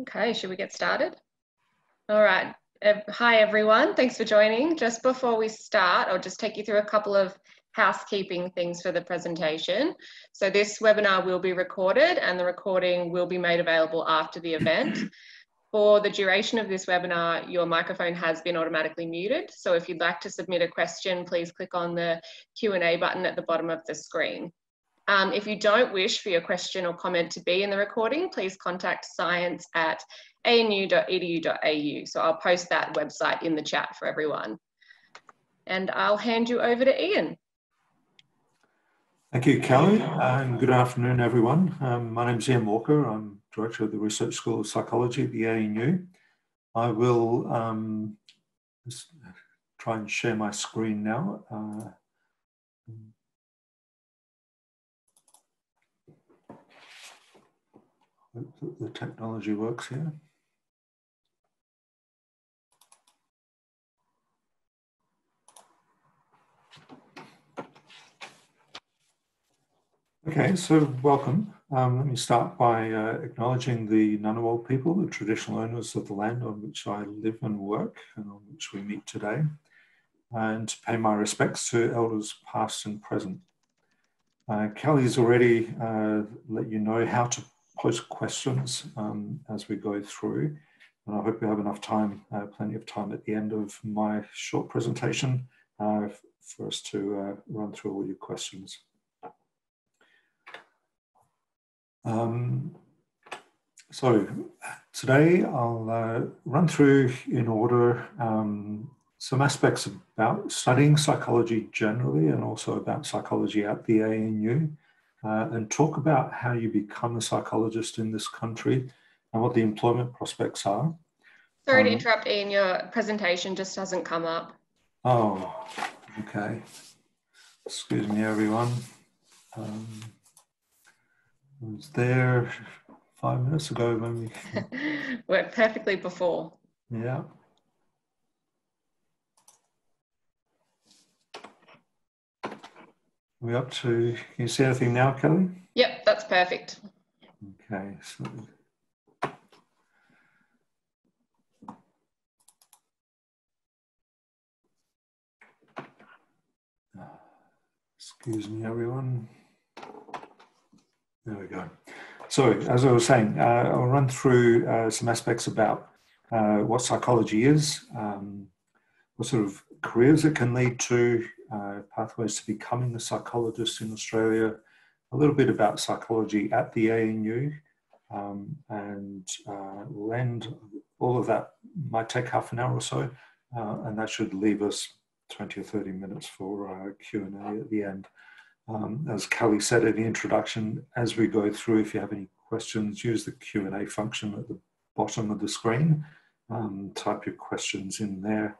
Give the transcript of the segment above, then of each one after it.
Okay, should we get started? All right. Hi, everyone. Thanks for joining. Just before we start, I'll just take you through a couple of housekeeping things for the presentation. So this webinar will be recorded and the recording will be made available after the event. For the duration of this webinar, your microphone has been automatically muted. So if you'd like to submit a question, please click on the Q&A button at the bottom of the screen. Um, if you don't wish for your question or comment to be in the recording, please contact science at anu.edu.au. So I'll post that website in the chat for everyone. And I'll hand you over to Iain. Thank you, Kelly, and good afternoon, everyone. Um, my name is Iain Walker. I'm Director of the Research School of Psychology at the ANU. I will um, try and share my screen now. Uh, the technology works here. Okay, so welcome. Um, let me start by uh, acknowledging the Ngunnawal people, the traditional owners of the land on which I live and work and on which we meet today, and to pay my respects to elders past and present. Uh, Kelly's already uh, let you know how to post questions um, as we go through. And I hope we have enough time, uh, plenty of time at the end of my short presentation uh, for us to uh, run through all your questions. Um, so today I'll uh, run through in order um, some aspects about studying psychology generally and also about psychology at the ANU uh, and talk about how you become a psychologist in this country and what the employment prospects are. Sorry um, to interrupt, Iain. Your presentation just hasn't come up. Oh, okay. Excuse me, everyone. Um, I was there five minutes ago when we worked perfectly before. Yeah. We up to, can you see anything now, Kelly? Yep, that's perfect. Okay, so Excuse me, everyone. There we go. So, as I was saying, uh, I'll run through uh, some aspects about uh, what psychology is, um, what sort of careers it can lead to, uh, pathways to becoming a psychologist in Australia, a little bit about psychology at the ANU, um, and uh, we'll all of that might take half an hour or so, uh, and that should leave us 20 or 30 minutes for uh, Q&A at the end. Um, as Kelly said in the introduction, as we go through, if you have any questions, use the Q&A function at the bottom of the screen. Um, type your questions in there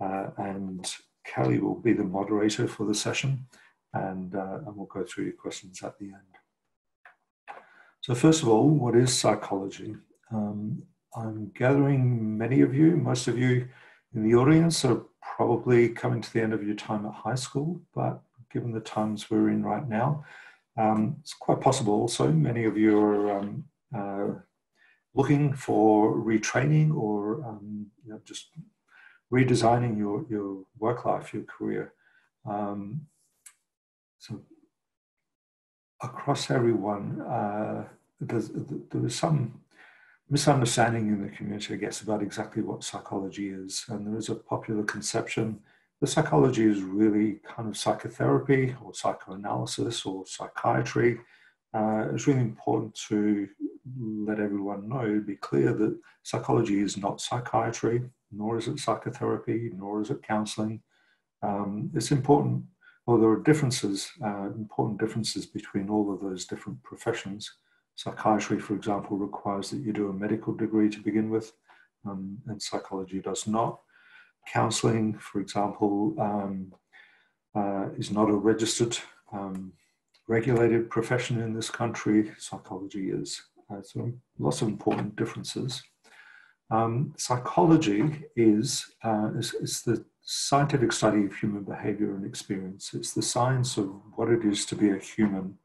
uh, and Kelly will be the moderator for the session and, uh, and we'll go through your questions at the end. So first of all, what is psychology? Um, I'm gathering many of you, most of you in the audience are probably coming to the end of your time at high school, but given the times we're in right now, um, it's quite possible also many of you are um, uh, looking for retraining or um, you know, just redesigning your, your work life, your career. Um, so across everyone, uh, there's, there is some misunderstanding in the community, I guess, about exactly what psychology is. And there is a popular conception that psychology is really kind of psychotherapy or psychoanalysis or psychiatry. Uh, it's really important to let everyone know, be clear that psychology is not psychiatry nor is it psychotherapy, nor is it counseling. Um, it's important, well, there are differences, uh, important differences between all of those different professions. Psychiatry, for example, requires that you do a medical degree to begin with, um, and psychology does not. Counseling, for example, um, uh, is not a registered, um, regulated profession in this country. Psychology is. Uh, so lots of important differences. Um, psychology is, uh, is, is, the scientific study of human behavior and experience. It's the science of what it is to be a human.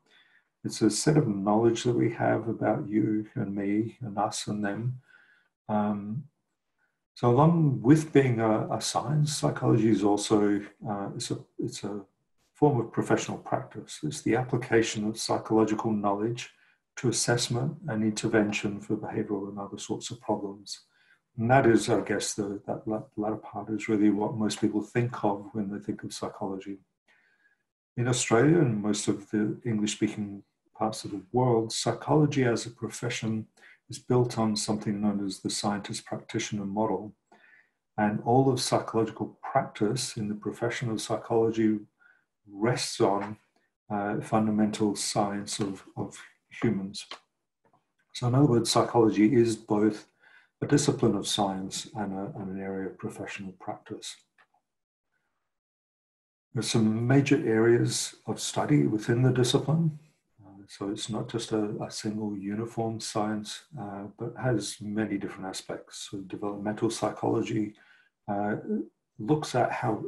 It's a set of knowledge that we have about you and me and us and them Um, so along with being a, a science, psychology is also uh, it's a it's a form of professional practice. It's the application of psychological knowledge to assessment and intervention for behavioural and other sorts of problems. And that is, I guess, the that latter part is really what most people think of when they think of psychology. In Australia and most of the English-speaking parts of the world, psychology as a profession is built on something known as the scientist practitioner model. And all of psychological practice in the profession of psychology rests on uh, fundamental science of, of humans. So, in other words, psychology is both a discipline of science and, a, and an area of professional practice. There's some major areas of study within the discipline. So it's not just a, a single uniform science, uh, but has many different aspects. So developmental psychology uh, looks at how,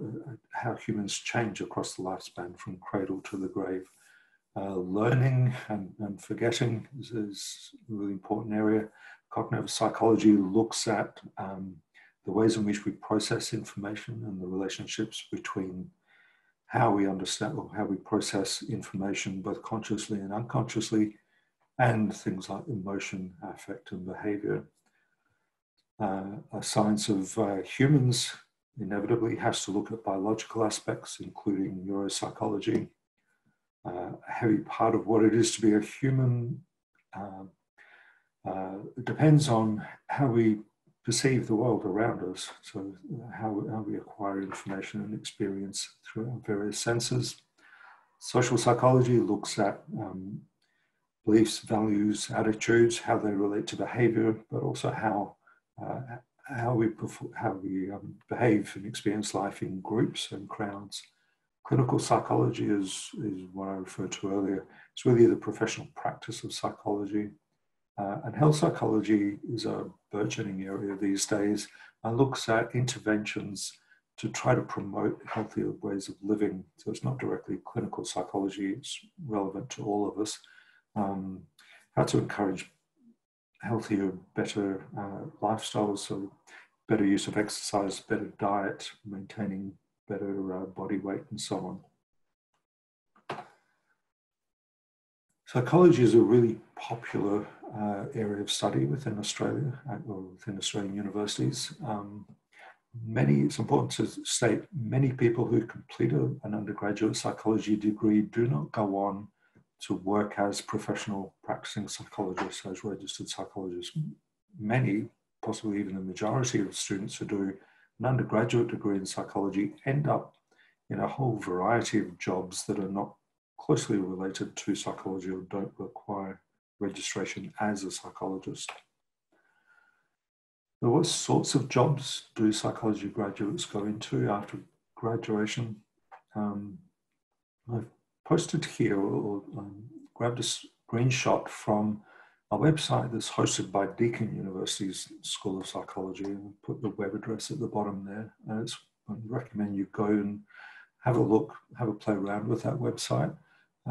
how humans change across the lifespan from cradle to the grave. Uh, learning and, and forgetting is, is, a really important area. Cognitive psychology looks at um, the ways in which we process information and the relationships between how we understand or how we process information both consciously and unconsciously, and things like emotion, affect, and behavior. Uh, a science of uh, humans inevitably has to look at biological aspects, including neuropsychology. Uh, a heavy part of what it is to be a human uh, uh, depends on how we perceive the world around us. So, how, how we acquire information and experience through our various senses. Social psychology looks at um, beliefs, values, attitudes, how they relate to behavior, but also how uh, how we how we um, behave and experience life in groups and crowds. Clinical psychology is is what I referred to earlier. It's really the professional practice of psychology uh, and health psychology is a burgeoning area these days and looks at interventions to try to promote healthier ways of living. So it's not directly clinical psychology, it's relevant to all of us. Um, how to encourage healthier, better uh, lifestyles, so better use of exercise, better diet, maintaining better uh, body weight, and so on. Psychology is a really popular uh, area of study within Australia uh, or within Australian universities. Um, many, it's important to state, many people who complete a, an undergraduate psychology degree do not go on to work as professional practicing psychologists, as registered psychologists. Many, possibly even the majority of students who do an undergraduate degree in psychology end up in a whole variety of jobs that are not closely related to psychology or don't require registration as a psychologist. What sorts of jobs do psychology graduates go into after graduation? Um, I've posted here or um, grabbed a screenshot from a website that's hosted by Deakin University's School of Psychology and put the web address at the bottom there. And it's, I recommend you go and have a look, have a play around with that website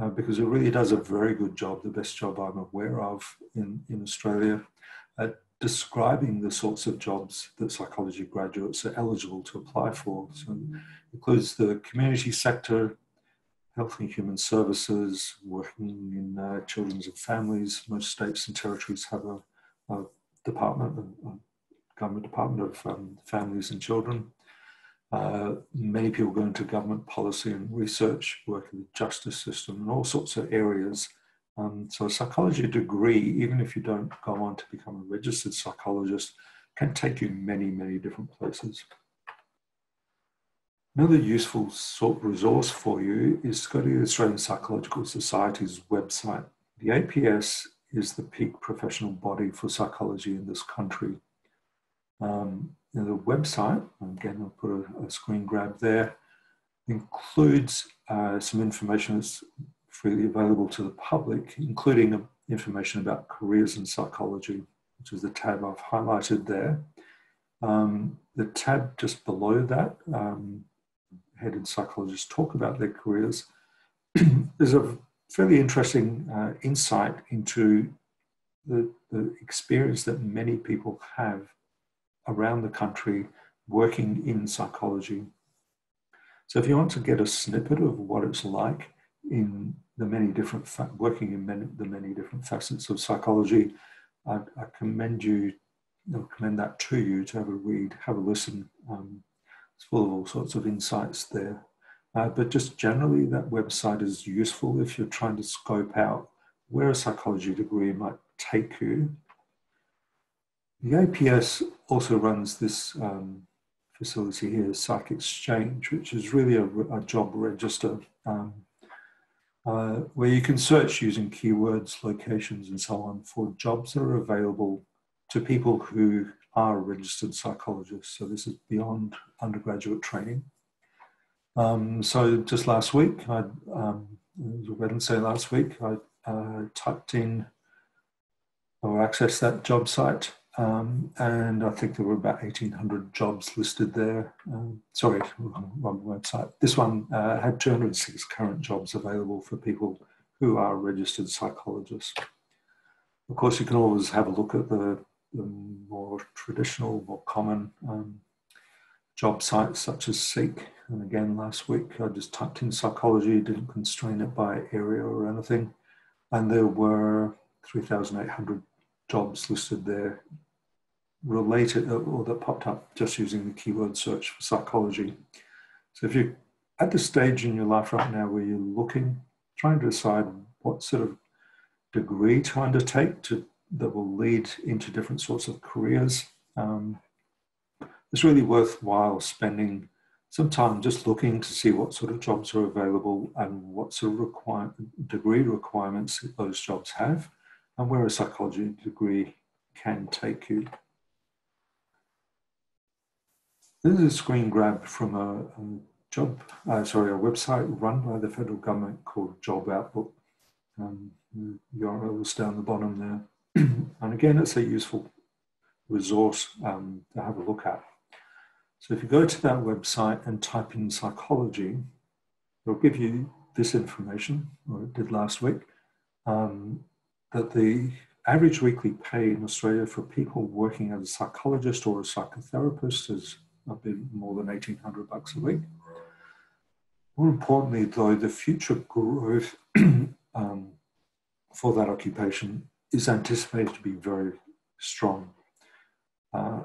uh, because it really does a very good job, the best job I'm aware of in, in Australia, at describing the sorts of jobs that psychology graduates are eligible to apply for. So it includes the community sector, health and human services, working in uh, children's and families. Most states and territories have a, a department, a, government department of um, families and children. Uh, many people go into government policy and research, work in the justice system, and all sorts of areas. Um, so, a psychology degree, even if you don't go on to become a registered psychologist, can take you many, many different places. Another useful sort resource for you is to go to the Australian Psychological Society's website. The APS is the peak professional body for psychology in this country. Um, the website, again, I'll put a, a screen grab there, includes uh, some information that's freely available to the public, including information about careers in psychology, which is the tab I've highlighted there. Um, the tab just below that, um, headed psychologists talk about their careers. There's a fairly interesting uh, insight into the, the experience that many people have around the country working in psychology. So if you want to get a snippet of what it's like in the many different, working in many, the many different facets of psychology, I, I commend you, I commend that to you to have a read, have a listen. Um, it's full of all sorts of insights there. Uh, but just generally, that website is useful if you're trying to scope out where a psychology degree might take you. The APS also runs this um, facility here, Psych Exchange, which is really a, a job register um, uh, where you can search using keywords, locations, and so on for jobs that are available to people who are registered psychologists. So this is beyond undergraduate training. Um, so just last week, I, um, Wednesday last week, I uh, typed in or accessed that job site um, and I think there were about 1,800 jobs listed there. Um, sorry, wrong, website. This one uh, had 206 current jobs available for people who are registered psychologists. Of course, you can always have a look at the, the more traditional, more common um, job sites such as Seek. And again, last week I just typed in psychology, didn't constrain it by area or anything. And there were 3,800 jobs listed there related uh, or that popped up just using the keyword search for psychology. So if you're at the stage in your life right now where you're looking, trying to decide what sort of degree to undertake to, that will lead into different sorts of careers, um, it's really worthwhile spending some time just looking to see what sort of jobs are available and what sort of require, degree requirements those jobs have and where a psychology degree can take you. This is a screen grab from a, a job, uh, sorry, a website run by the federal government called Job Outlook. Um, the URL is down the bottom there. and again, it's a useful resource um, to have a look at. So if you go to that website and type in psychology, it'll give you this information, or it did last week, um, that the average weekly pay in Australia for people working as a psychologist or a psychotherapist is a bit more than 1800 bucks a week. More importantly, though, the future growth um, for that occupation is anticipated to be very strong. Uh,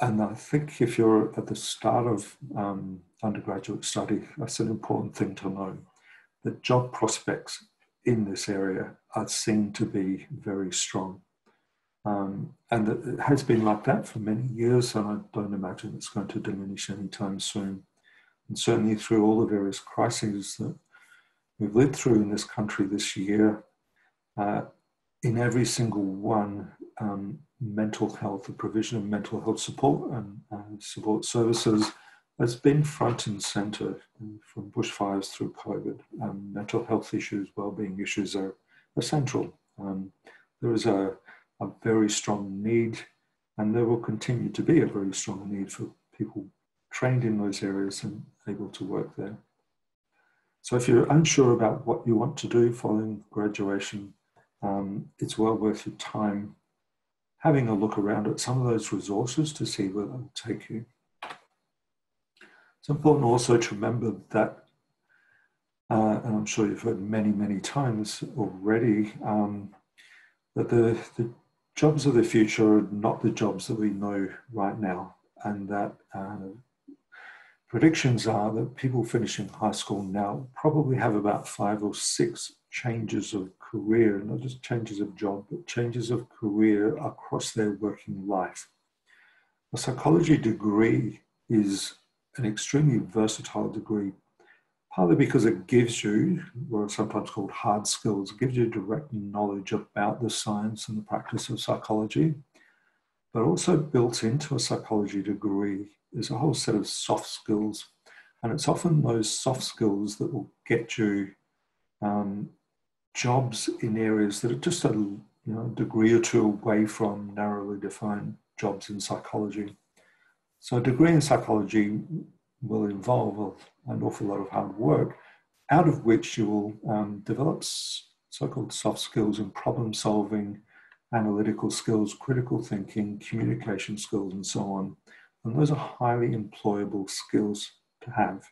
and I think if you're at the start of um, undergraduate study, that's an important thing to know. The job prospects in this area are seen to be very strong. Um, and it has been like that for many years, and I don't imagine it's going to diminish anytime soon. And certainly through all the various crises that we've lived through in this country this year, uh, in every single one, um, mental health, the provision of mental health support and uh, support services has been front and center from bushfires through COVID. Um, mental health issues, well-being issues are, are central. Um, there is a a very strong need, and there will continue to be a very strong need for people trained in those areas and able to work there. So if you're unsure about what you want to do following graduation, um, it's well worth your time having a look around at some of those resources to see where they'll take you. It's important also to remember that, uh, and I'm sure you've heard many, many times already, um, that the, the jobs of the future are not the jobs that we know right now, and that uh, predictions are that people finishing high school now probably have about five or six changes of career, not just changes of job, but changes of career across their working life. A psychology degree is an extremely versatile degree partly because it gives you what are sometimes called hard skills, it gives you direct knowledge about the science and the practice of psychology, but also built into a psychology degree is a whole set of soft skills. And it's often those soft skills that will get you um, jobs in areas that are just a you know, degree or two away from narrowly defined jobs in psychology. So, a degree in psychology will involve an awful lot of hard work, out of which you will um, develop so called soft skills in problem solving, analytical skills, critical thinking, communication skills, and so on. And those are highly employable skills to have.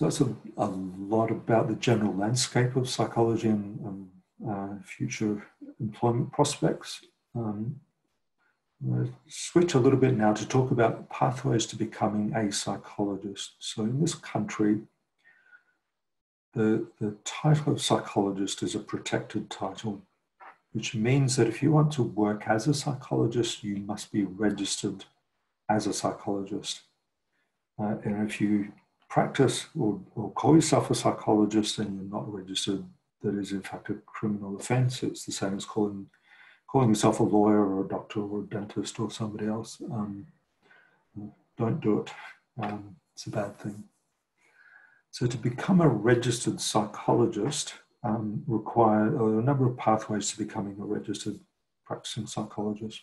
So that's a, a lot about the general landscape of psychology and, uh, future employment prospects. Um, switch a little bit now to talk about pathways to becoming a psychologist. So in this country, the, the title of psychologist is a protected title, which means that if you want to work as a psychologist, you must be registered as a psychologist. Uh, and if you practice or, or call yourself a psychologist and you're not registered, that is in fact a criminal offense. It's the same as calling calling yourself a lawyer or a doctor or a dentist or somebody else. Um, don't do it. Um, it's a bad thing. So to become a registered psychologist um, require a number of pathways to becoming a registered practicing psychologist.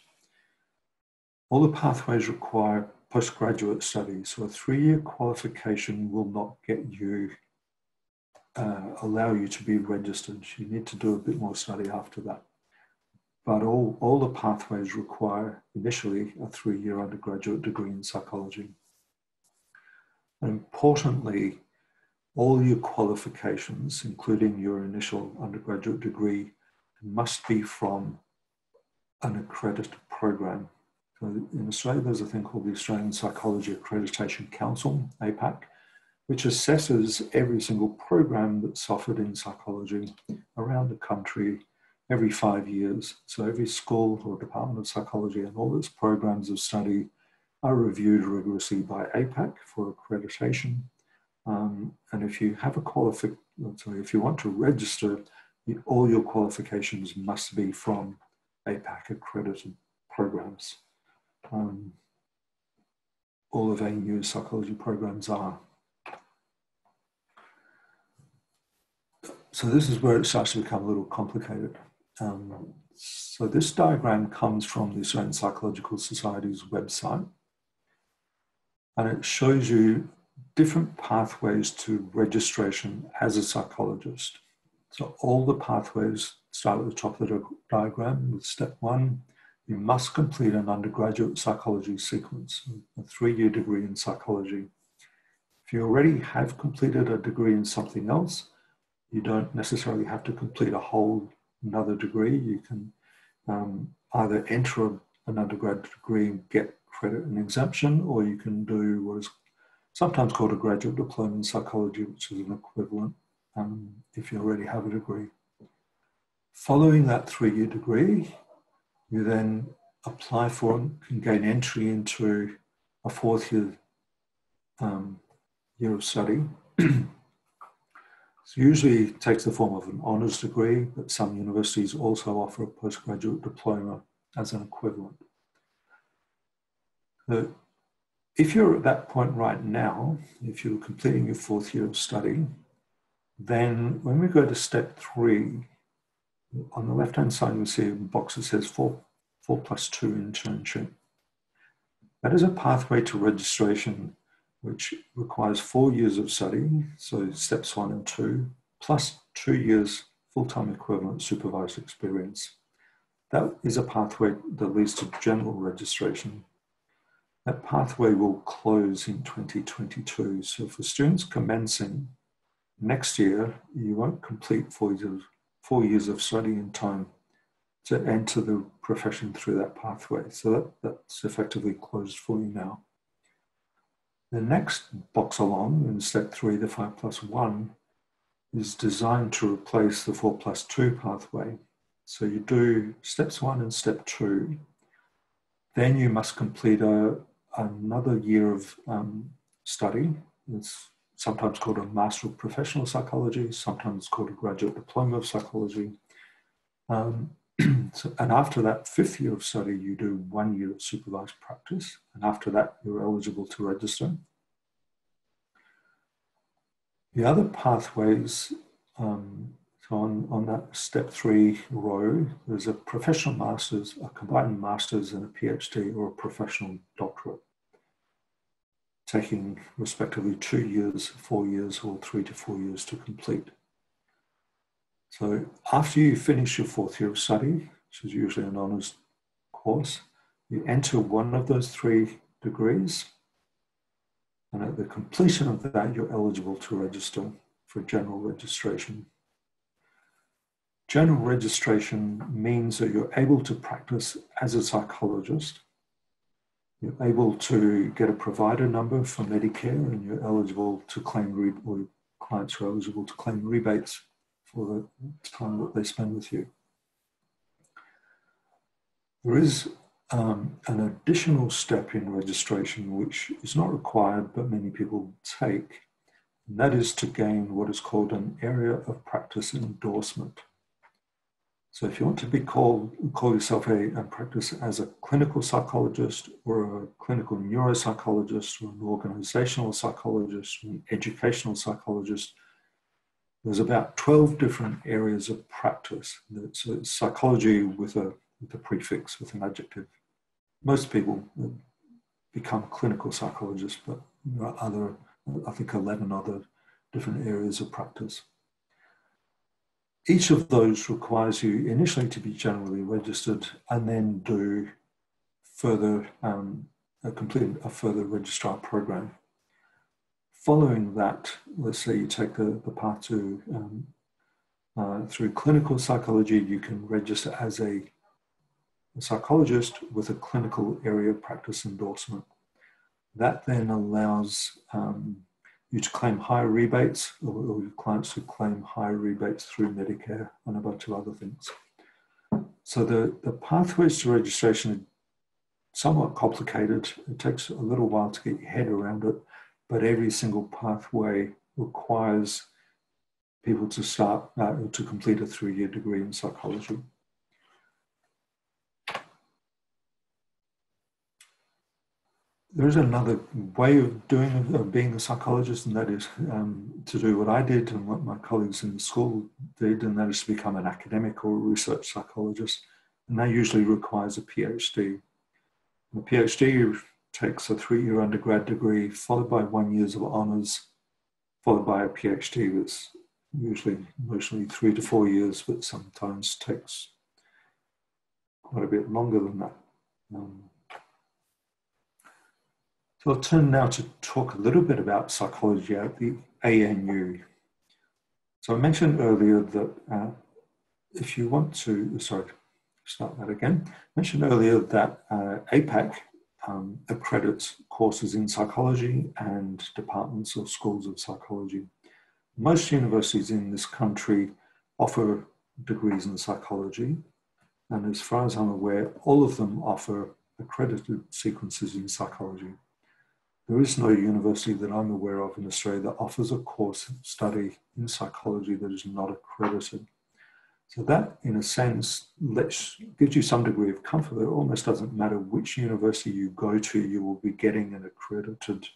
All the pathways require postgraduate studies. So a three-year qualification will not get you, uh, allow you to be registered. You need to do a bit more study after that. But all, all the pathways require initially a three-year undergraduate degree in psychology. And importantly, all your qualifications, including your initial undergraduate degree, must be from an accredited program so in Australia, there's a thing called the Australian Psychology Accreditation Council, APAC, which assesses every single program that's offered in psychology around the country every five years. So every school or department of psychology and all its programs of study are reviewed rigorously by APAC for accreditation. Um, and if you have a qualification, sorry, if you want to register, all your qualifications must be from APAC accredited programs um, all of ANU psychology programs are. So this is where it starts to become a little complicated. Um, so this diagram comes from the Australian Psychological Society's website. And it shows you different pathways to registration as a psychologist. So all the pathways start at the top of the diagram with step one, you must complete an undergraduate psychology sequence, a three year degree in psychology. If you already have completed a degree in something else, you don't necessarily have to complete a whole another degree. You can um, either enter an undergraduate degree and get credit and exemption, or you can do what is sometimes called a graduate diploma in psychology, which is an equivalent um, if you already have a degree. Following that three year degree, you then apply for and gain entry into a fourth year um, year of study. so usually takes the form of an honours degree, but some universities also offer a postgraduate diploma as an equivalent. If you're at that point right now, if you're completing your fourth year of study, then when we go to step three, on the left-hand side, you'll see a box that says 4, 4 plus 2 internship. That is a pathway to registration which requires four years of study, so steps one and two, plus two years full-time equivalent supervised experience. That is a pathway that leads to general registration. That pathway will close in 2022. So for students commencing next year, you won't complete four years four years of study in time to enter the profession through that pathway. So that, that's effectively closed for you now. The next box along in step three, the five plus one, is designed to replace the four plus two pathway. So you do steps one and step two. Then you must complete a, another year of um, study. It's sometimes called a Master of Professional Psychology, sometimes called a Graduate Diploma of Psychology. Um, so, and after that fifth year of study, you do one year of supervised practice, and after that, you're eligible to register. The other pathways, um, so on, on that step three row, there's a professional master's, a combined master's, and a PhD or a professional doctorate taking respectively two years, four years, or three to four years to complete. So after you finish your fourth year of study, which is usually an honours course, you enter one of those three degrees. And at the completion of that, you're eligible to register for general registration. General registration means that you're able to practice as a psychologist. You're able to get a provider number for Medicare and you're eligible to claim, re- or clients are eligible to claim rebates for the time that they spend with you. There is um, an additional step in registration which is not required but many people take, and that is to gain what is called an area of practice endorsement. So if you want to be called, call yourself a, a practice as a clinical psychologist or a clinical neuropsychologist or an organizational psychologist or an educational psychologist, there's about 12 different areas of practice. So psychology with a, with a prefix, with an adjective. Most people uh, become clinical psychologists, but there are other, I think 11 other different areas of practice. Each of those requires you initially to be generally registered and then do further, um, complete a further registrar program. Following that, let's say you take the, the path to um, uh, through clinical psychology, you can register as a, a psychologist with a clinical area practice endorsement. That then allows um, you to claim higher rebates or, or your clients to claim higher rebates through Medicare and a bunch of other things. So the, the pathways to registration are somewhat complicated. It takes a little while to get your head around it, but every single pathway requires people to start uh, to complete a three-year degree in psychology. There is another way of doing of being a psychologist, and that is um, to do what I did and what my colleagues in the school did, and that is to become an academic or research psychologist. And that usually requires a PhD. A PhD takes a three-year undergrad degree, followed by one years of honours, followed by a PhD which usually mostly three to four years, but sometimes takes quite a bit longer than that. Um, so I'll turn now to talk a little bit about psychology at the ANU. So I mentioned earlier that uh, if you want to, sorry, start that again. I mentioned earlier that uh, APAC um, accredits courses in psychology and departments or schools of psychology. Most universities in this country offer degrees in psychology, and as far as I'm aware, all of them offer accredited sequences in psychology. There is no university that I'm aware of in Australia that offers a course study in psychology that is not accredited. So that, in a sense, lets, gives you some degree of comfort. It almost doesn't matter which university you go to, you will be getting an accredited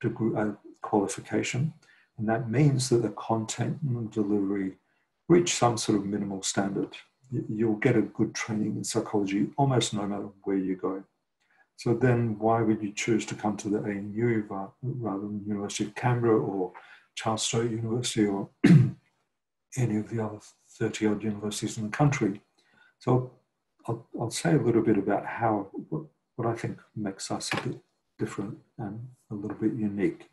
degree, uh, qualification. And that means that the content and delivery reach some sort of minimal standard. You'll get a good training in psychology almost no matter where you go. So then why would you choose to come to the ANU rather than University of Canberra or Charles Sturt University or any of the other 30 odd universities in the country? So I'll, I'll say a little bit about how, what, what I think makes us a bit different and a little bit unique.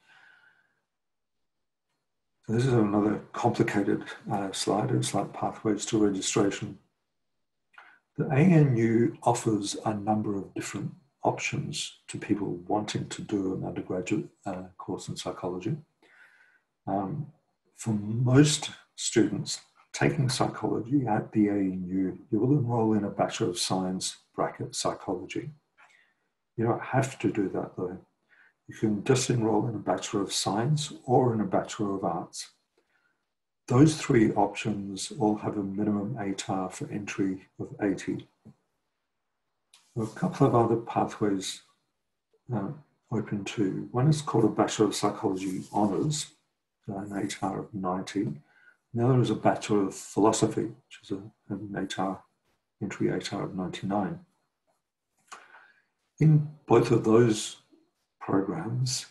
So this is another complicated uh, slide. It's like pathways to registration. The ANU offers a number of different options to people wanting to do an undergraduate uh, course in psychology. Um, for most students taking psychology at the ANU, you will enroll in a Bachelor of Science bracket psychology. You don't have to do that though. You can just enroll in a Bachelor of Science or in a Bachelor of Arts. Those three options all have a minimum ATAR for entry of 80 a couple of other pathways uh, open too. One is called a Bachelor of Psychology Honours, uh, an ATAR of 90. The other is a Bachelor of Philosophy, which is a, an ATAR, entry ATAR of 99. In both of those programs,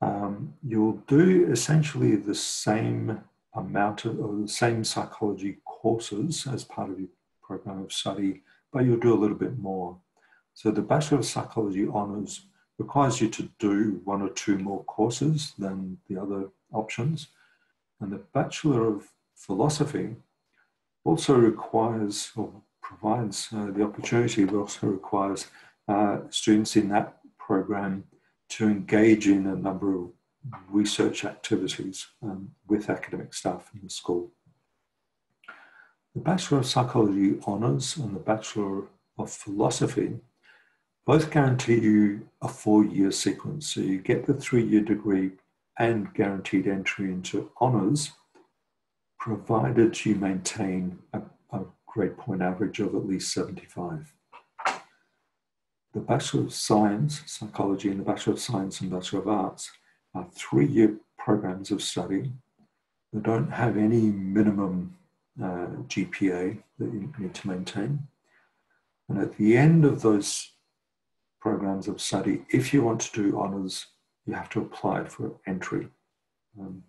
um, you'll do essentially the same amount of, or the same psychology courses as part of your program of study, but you'll do a little bit more. So the Bachelor of Psychology Honours requires you to do one or two more courses than the other options. And the Bachelor of Philosophy also requires or provides uh, the opportunity, but also requires uh, students in that program to engage in a number of research activities um, with academic staff in the school. The Bachelor of Psychology Honours and the Bachelor of Philosophy both guarantee you a four year sequence. So you get the three year degree and guaranteed entry into honours, provided you maintain a, a grade point average of at least 75. The Bachelor of Science, Psychology, and the Bachelor of Science and Bachelor of Arts are three year programs of study that don't have any minimum uh, GPA that you need to maintain. And at the end of those programs of study, if you want to do honours, you have to apply for entry. Um,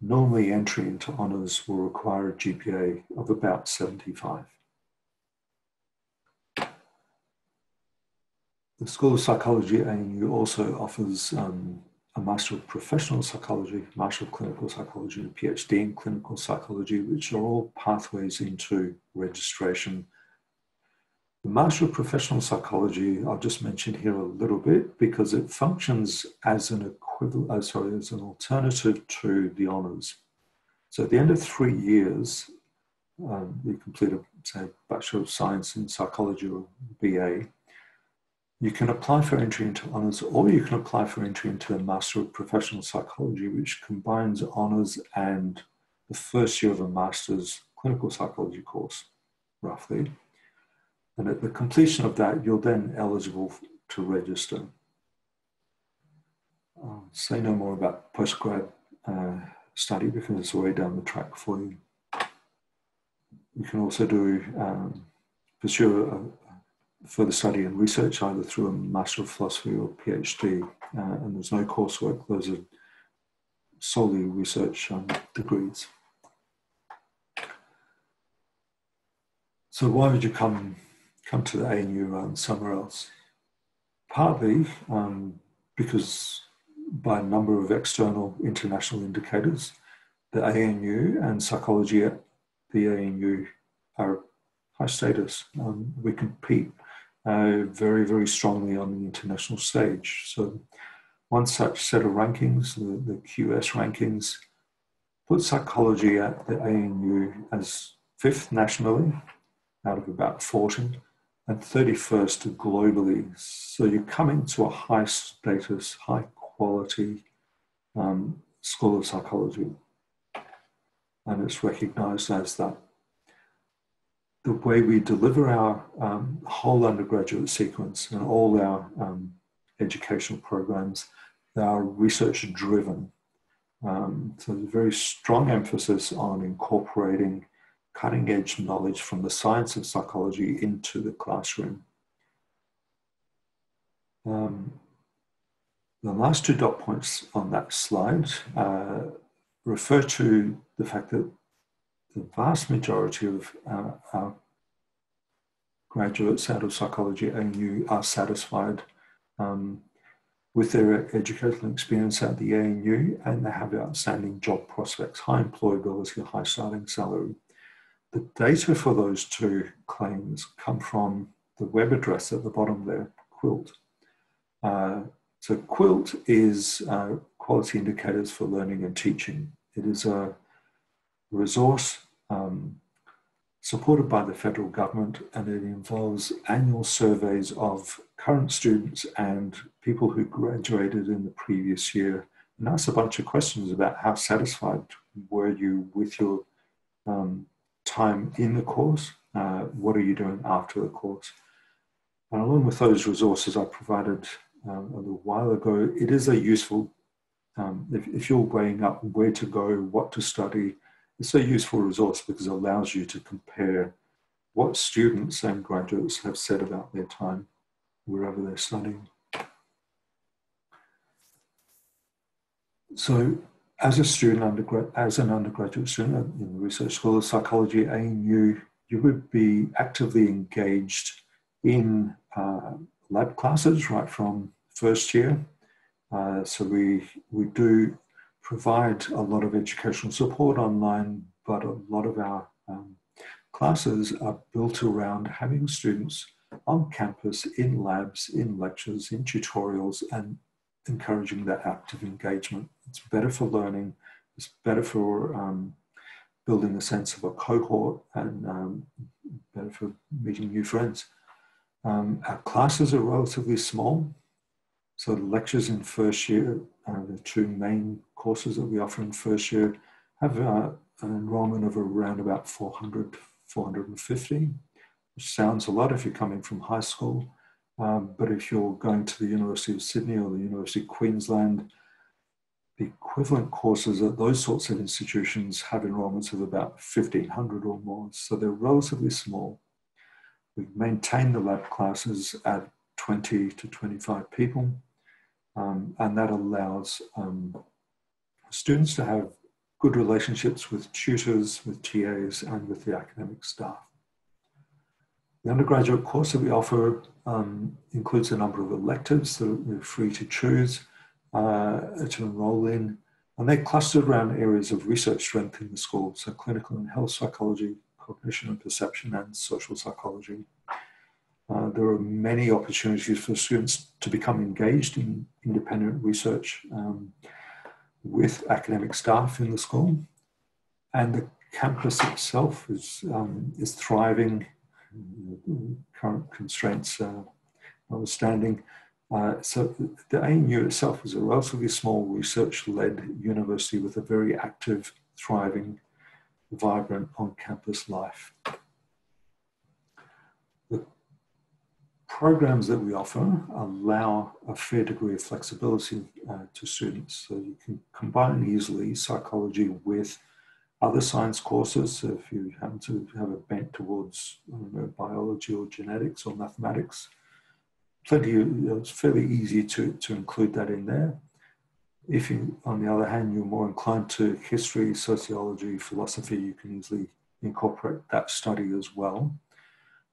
normally, entry into honours will require a GPA of about 75. The School of Psychology at ANU also offers um, a Master of Professional Psychology, Master of Clinical Psychology, and PhD in Clinical Psychology, which are all pathways into registration Master of Professional Psychology, I'll just mention here a little bit because it functions as an equivalent, uh, sorry, as an alternative to the honours. So at the end of three years, um, you complete a say Bachelor of Science in Psychology or BA. You can apply for entry into honours, or you can apply for entry into a Master of Professional Psychology, which combines honours and the first year of a master's clinical psychology course, roughly. And at the completion of that, you're then eligible to register. I'll say no more about postgrad uh, study because it's way down the track for you. You can also do um, pursue a, further study and research either through a Master of Philosophy or PhD, uh, and there's no coursework. Those are solely research um, degrees. So why would you come come to the ANU than somewhere else. Partly um, because by a number of external international indicators, the ANU and psychology at the ANU are high status. Um, we compete uh, very, very strongly on the international stage. So one such set of rankings, the, the QS rankings, put psychology at the ANU as fifth nationally out of about 40 and 31st globally. So you're coming to a high status, high quality um, school of psychology. And it's recognized as that. The way we deliver our um, whole undergraduate sequence and all our um, educational programs, they are research driven. Um, so there's a very strong emphasis on incorporating cutting edge knowledge from the science of psychology into the classroom. Um, the last two dot points on that slide uh, refer to the fact that the vast majority of uh, our graduates out of psychology ANU are satisfied um, with their educational experience at the ANU and they have outstanding job prospects, high employability, high starting salary. The data for those two claims come from the web address at the bottom there, QILT. Uh, so QILT is uh, quality indicators for learning and teaching. It is a resource um, supported by the federal government and it involves annual surveys of current students and people who graduated in the previous year and asks a bunch of questions about how satisfied were you with your um, time in the course, uh, what are you doing after the course. And along with those resources I provided um, a little while ago, it is a useful, um, if, if you're weighing up where to go, what to study, it's a useful resource because it allows you to compare what students and graduates have said about their time wherever they're studying. So as a student, undergrad, as an undergraduate student in the Research School of Psychology ANU, you would be actively engaged in uh, lab classes right from first year. Uh, so we, we do provide a lot of educational support online, but a lot of our um, classes are built around having students on campus, in labs, in lectures, in tutorials, and encouraging that active engagement. It's better for learning, it's better for um, building a sense of a cohort, and um, better for meeting new friends. Um, our classes are relatively small. So the lectures in first year, uh, the two main courses that we offer in first year, have uh, an enrollment of around about 400, 450, which sounds a lot if you're coming from high school. Um, but if you're going to the University of Sydney or the University of Queensland, the equivalent courses at those sorts of institutions have enrollments of about 1,500 or more. So they're relatively small. We maintain the lab classes at 20 to 25 people, um, and that allows um, students to have good relationships with tutors, with TAs, and with the academic staff. The undergraduate course that we offer um, includes a number of electives that we're free to choose uh, to enroll in, and they're clustered around areas of research strength in the school, so clinical and health psychology, cognition and perception, and social psychology. Uh, there are many opportunities for students to become engaged in independent research um, with academic staff in the school. And the campus itself is, um, is thriving current constraints uh, notwithstanding. Uh, so the ANU itself is a relatively small research-led university with a very active, thriving, vibrant on-campus life. The programs that we offer allow a fair degree of flexibility uh, to students. So you can combine easily psychology with other science courses, if you happen to have a bent towards know, biology or genetics or mathematics, plenty of, it's fairly easy to, to include that in there. If you, on the other hand, you're more inclined to history, sociology, philosophy, you can easily incorporate that study as well.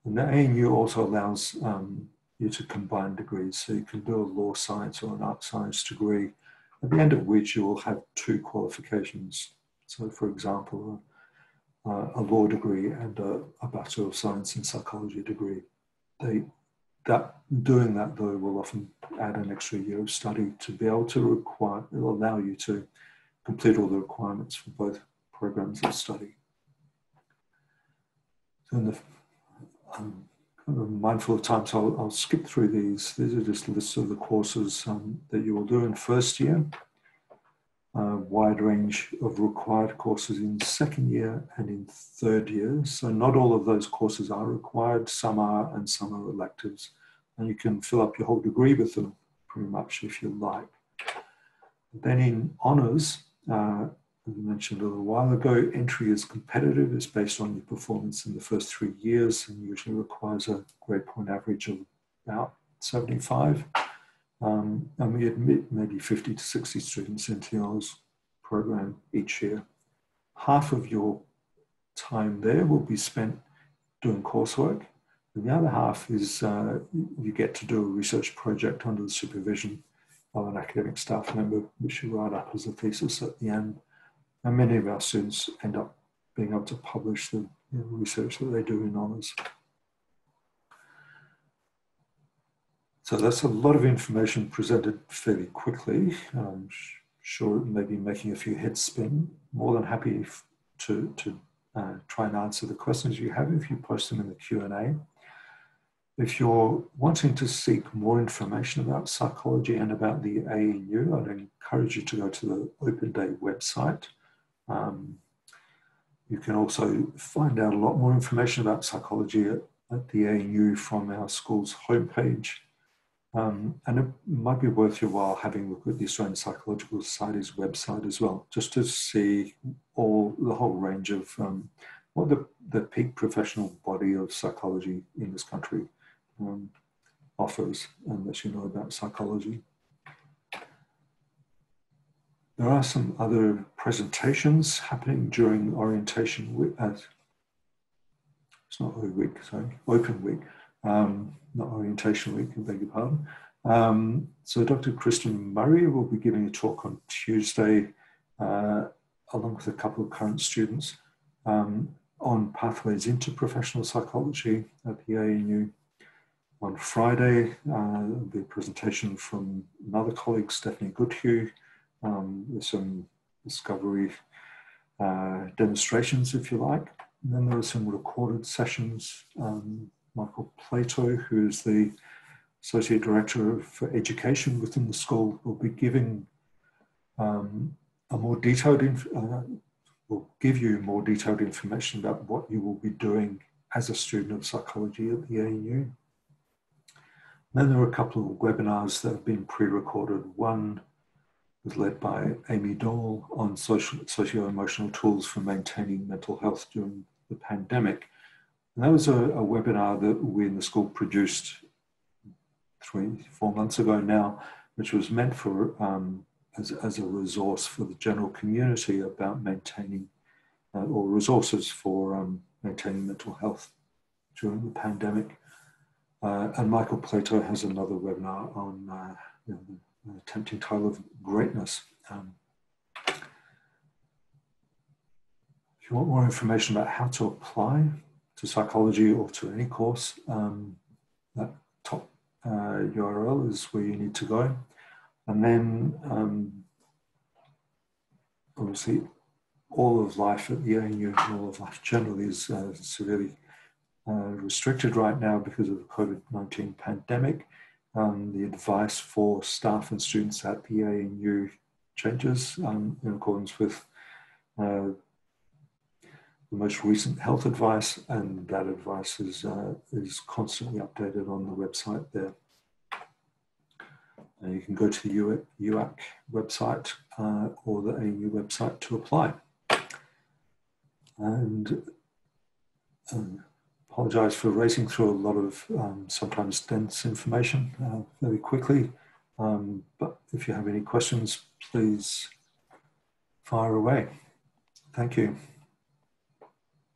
And the ANU also allows um, you to combine degrees. So you can do a law science or an art science degree, at the end of which you will have two qualifications so, for example, a law degree and a, a, Bachelor of Science in Psychology degree. They, that, doing that, though, will often add an extra year of study to be able to require, it'll allow you to complete all the requirements for both programs of study. So the, I'm kind of mindful of time, so I'll, I'll, skip through these. These are just lists of the courses um, that you will do in first year a wide range of required courses in second year and in third year. So not all of those courses are required, some are and some are electives. And you can fill up your whole degree with them pretty much if you like. Then in honours, uh, as I mentioned a little while ago, entry is competitive. It's based on your performance in the first three years and usually requires a grade point average of about 75. Um, and we admit maybe 50 to 60 students into honours program each year. Half of your time there will be spent doing coursework, and the other half is uh, you get to do a research project under the supervision of an academic staff member, which you write up as a thesis at the end. And many of our students end up being able to publish the research that they do in honours. So that's a lot of information presented fairly quickly. I'm sure it may be making a few heads spin. More than happy to, to uh, try and answer the questions you have if you post them in the Q&A. If you're wanting to seek more information about psychology and about the ANU, I'd encourage you to go to the Open Day website. Um, you can also find out a lot more information about psychology at, at the ANU from our school's homepage. Um, and it might be worth your while having a look at the Australian Psychological Society's website as well, just to see all the whole range of um, what the, the peak professional body of psychology in this country um, offers and lets you know about psychology. there are some other presentations happening during orientation week. Uh, it's not Holy Week, sorry, Open Week, um, not Orientation Week, I beg your pardon. Um, so Dr. Kristen Murray will be giving a talk on Tuesday, uh, along with a couple of current students, um, on pathways into professional psychology at the ANU. On Friday, uh, presentation from another colleague, Stephanie Goodhew, um, with some discovery uh, demonstrations, if you like. And then there are some recorded sessions. Um, Michael Platow, who's the Associate Director for Education within the school, will be giving um, a more detailed, uh, will give you more detailed information about what you will be doing as a student of psychology at the ANU. then there are a couple of webinars that have been pre-recorded. One was led by Amy Dawel on social, socio-emotional tools for maintaining mental health during the pandemic. And that was a, a webinar that we in the school produced three, four months ago now, which was meant for um, as, as a resource for the general community about maintaining uh, or resources for um, maintaining mental health during the pandemic. Uh, and Michael Platow has another webinar on uh, you know, the tempting title of greatness. Um, if you want more information about how to apply to psychology or to any course, um, that top uh, URL is where you need to go. And then, um, obviously, all of life at the ANU, all of life generally is uh, severely uh, restricted right now because of the COVID-19 pandemic. Um, the advice for staff and students at the ANU changes um, in accordance with uh, the most recent health advice, and that advice is, uh, is constantly updated on the website there. And you can go to the UAC website uh, or the AU website to apply. And um, apologize for racing through a lot of um, sometimes dense information uh, very quickly. Um, but if you have any questions, please fire away. Thank you.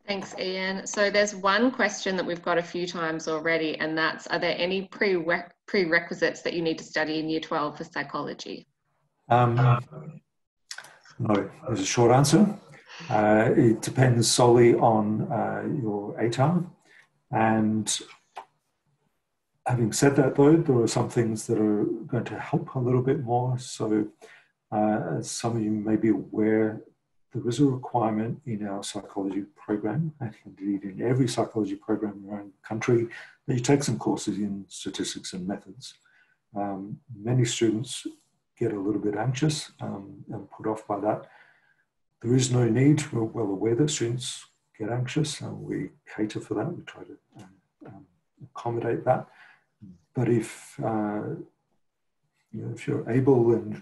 Thanks, Iain. So there's one question that we've got a few times already, and that's, are there any prerequisites that you need to study in year 12 for psychology? Um, no, there's a short answer. Uh, it depends solely on uh, your ATAR. And having said that, though, there are some things that are going to help a little bit more. So, uh, as some of you may be aware, there is a requirement in our psychology program, and indeed in every psychology program around the country, that you take some courses in statistics and methods. Um, many students get a little bit anxious um, and put off by that. There is no need, we're well aware that students get anxious and we cater for that, we try to um, um accommodate that. But if, uh, you know, if you're able and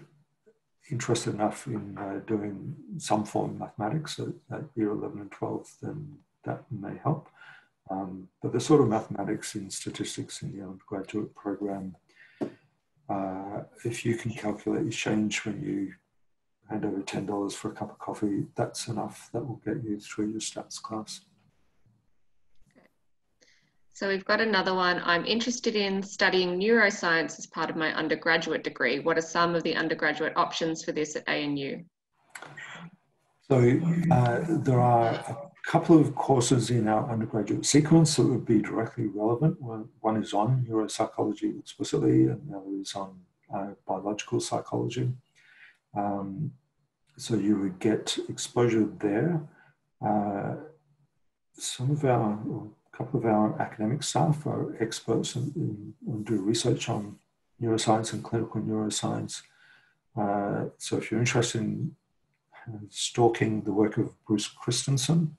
interested enough in uh, doing some form of mathematics at, at, year 11 and 12, then that may help. Um, but the sort of mathematics and statistics in the undergraduate program, uh, if you can calculate your change when you hand over $10 for a cup of coffee, that's enough. That will get you through your stats class. So we've got another one. I'm interested in studying neuroscience as part of my undergraduate degree. What are some of the undergraduate options for this at ANU? So uh, there are a couple of courses in our undergraduate sequence that would be directly relevant. One, is on neuropsychology explicitly, and the other is on uh, biological psychology. Um, so you would get exposure there. Uh, some of our, couple of our academic staff are experts and do research on neuroscience and clinical neuroscience. Uh, so if you're interested in stalking the work of Bruce Christensen,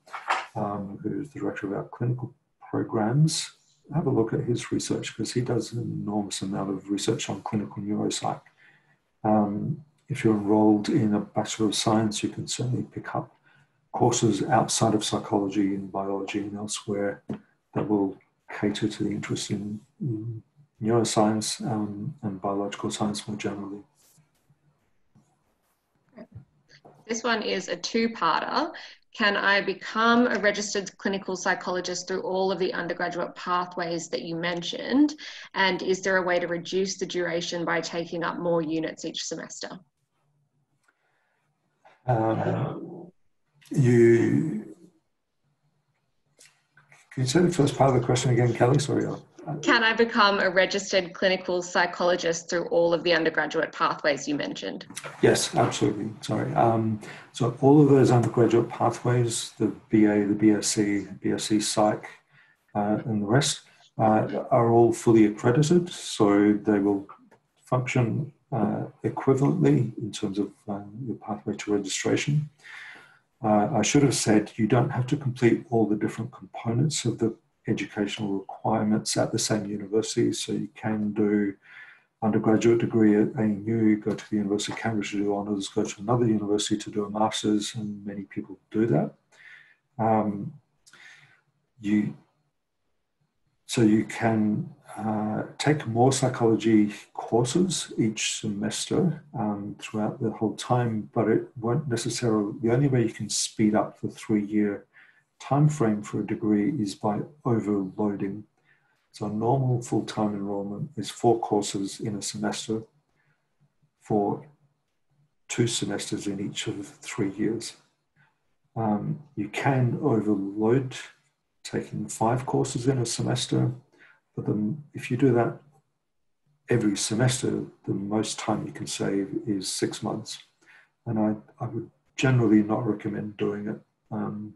um, who's the director of our clinical programs, have a look at his research because he does an enormous amount of research on clinical neuropsych. Um, if you're enrolled in a Bachelor of Science, you can certainly pick up courses outside of psychology and biology and elsewhere that will cater to the interest in, in neuroscience um, and biological science more generally. This one is a two-parter. Can I become a registered clinical psychologist through all of the undergraduate pathways that you mentioned? And is there a way to reduce the duration by taking up more units each semester? Um, you can you say the first part of the question again, Kelly? Sorry. Can I become a registered clinical psychologist through all of the undergraduate pathways you mentioned? Yes, absolutely. Sorry. Um, so all of those undergraduate pathways, the BA, the BSc, BSc Psych, uh, and the rest, uh, are all fully accredited. So they will function uh, equivalently in terms of um, your pathway to registration. Uh, I should have said you don't have to complete all the different components of the educational requirements at the same university. So you can do undergraduate degree at ANU, go to the University of Cambridge to do honours, go to another university to do a master's, and many people do that. Um, you, so you can uh, take more psychology courses each semester um, throughout the whole time, but it won't necessarily, the only way you can speed up the three year time frame for a degree is by overloading. So a normal full-time enrollment is four courses in a semester for two semesters in each of three years. Um, you can overload taking five courses in a semester, but then if you do that every semester, the most time you can save is six months. And I, I would generally not recommend doing it. Um,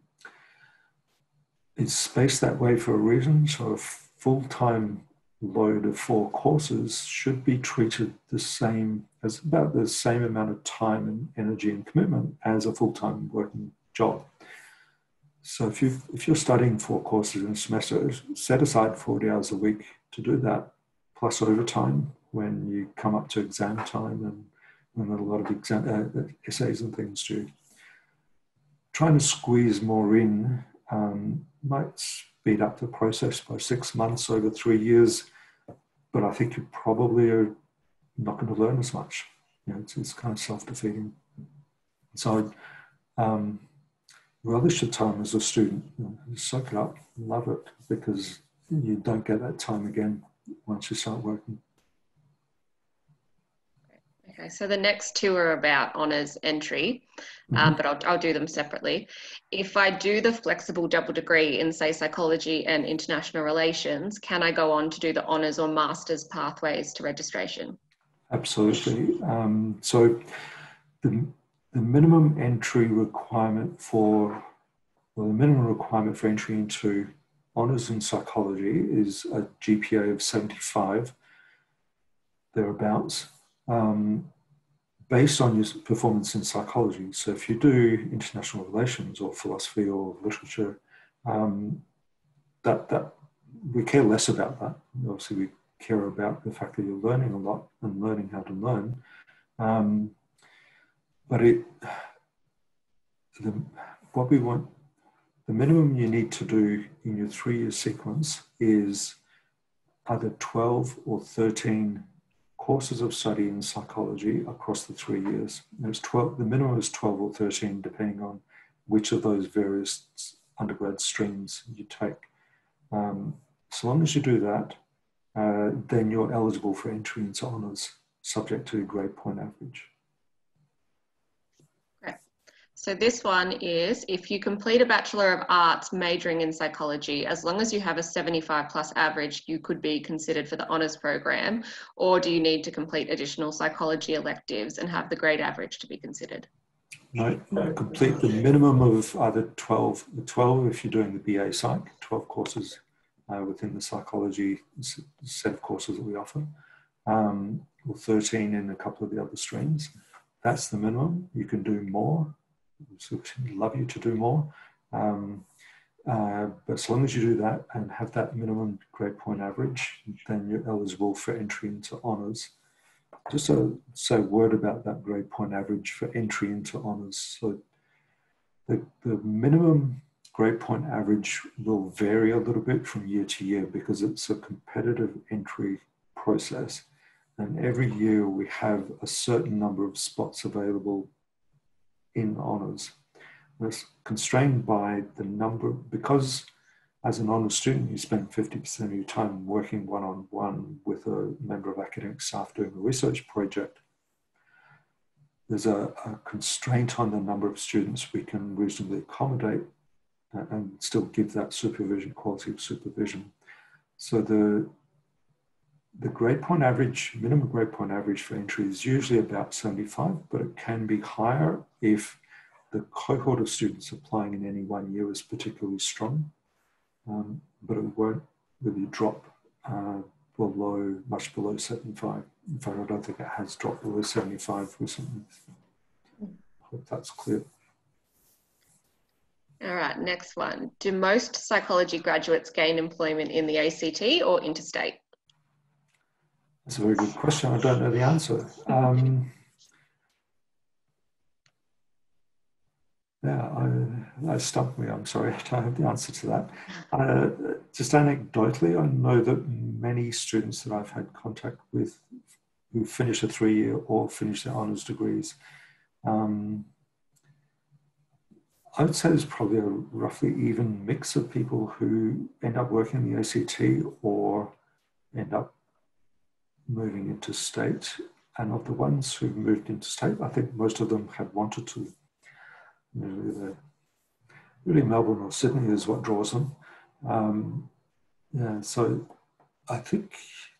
it's spaced that way for a reason. So a full-time load of four courses should be treated the same as about the same amount of time and energy and commitment as a full-time working job. So if you if you're studying four courses in a semester, set aside 40 hours a week to do that, plus overtime when you come up to exam time and when a lot of exam, uh, essays and things due. Trying to squeeze more in um, might speed up the process by six months over three years, but I think you probably are not going to learn as much. You know, it's, it's kind of self-defeating. So um, relish the time as a student. Soak it up, love it, because you don't get that time again once you start working. Okay, so the next two are about honours entry, um, mm-hmm. but I'll, I'll do them separately. If I do the flexible double degree in, say, psychology and international relations, can I go on to do the honours or master's pathways to registration? Absolutely. Um, so the, the minimum entry requirement for, well, the minimum requirement for entry into honours in psychology is a GPA of 75, thereabouts um, based on your performance in psychology. So if you do international relations or philosophy or literature, um, that that we care less about that. Obviously, we care about the fact that you're learning a lot and learning how to learn. Um, but it, the, what we want, the minimum you need to do in your three-year sequence is either 12 or 13 courses of study in psychology across the three years. There's 12, the minimum is 12 or 13, depending on which of those various undergrad streams you take. Um, so long as you do that, uh, then you're eligible for entry into honours, subject to grade point average. So this one is if you complete a Bachelor of Arts majoring in psychology, as long as you have a 75 plus average, you could be considered for the honours program, or do you need to complete additional psychology electives and have the grade average to be considered? No, complete the minimum of either 12, 12 if you're doing the BA Psych, 12 courses uh, within the psychology set of courses that we offer, um, or 13 in a couple of the other streams. That's the minimum. You can do more love you to do more. Um, uh, but as long as you do that and have that minimum grade point average, then you're eligible for entry into honours. Just a say word about that grade point average for entry into honours. So the, the minimum grade point average will vary a little bit from year to year because it's a competitive entry process. And every year we have a certain number of spots available in honours. We're constrained by the number, because as an honours student, you spend 50% of your time working one on one with a member of academic staff doing a research project. There's a, a constraint on the number of students we can reasonably accommodate uh, and still give that supervision, quality of supervision. So the the grade point average, minimum grade point average for entry is usually about 75, but it can be higher if the cohort of students applying in any one year is particularly strong, um, but it won't really drop uh, below, much below 75. In fact, I don't think it has dropped below 75 recently. I hope that's clear. All right, next one. Do most psychology graduates gain employment in the ACT or interstate? That's a very good question. I don't know the answer. Um, yeah, I, that stumped me. I'm sorry, I don't have the answer to that. Uh, just anecdotally, I know that many students that I've had contact with who finish a three-year or finish their honours degrees um, I would say there's probably a roughly even mix of people who end up working in the ACT or end up moving into state. And of the ones who've moved into state, I think most of them have wanted to. Really, Melbourne or Sydney is what draws them. Um, yeah, so I think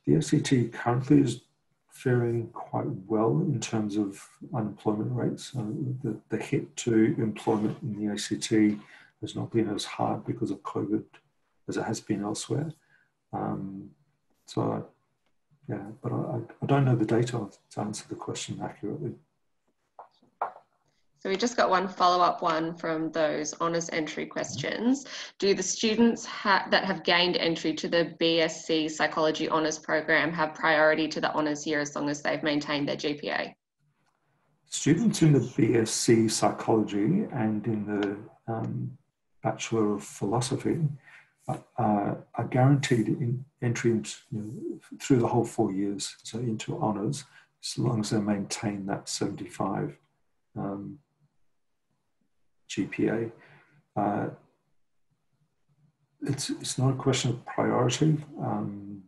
the ACT currently is faring quite well in terms of unemployment rates. Uh, the, the hit to employment in the ACT has not been as hard because of COVID as it has been elsewhere. Um, so, yeah, but I, I don't know the data to answer the question accurately. So we just got one follow-up one from those honours entry questions. Do the students ha that have gained entry to the BSc Psychology Honours program have priority to the honours year as long as they've maintained their GPA? Students in the BSc Psychology and in the um, Bachelor of Philosophy uh, are guaranteed in entry you know, through the whole four years, so into honours, as long as they maintain that 75 um, GPA. Uh, it's, it's not a question of priority. Um,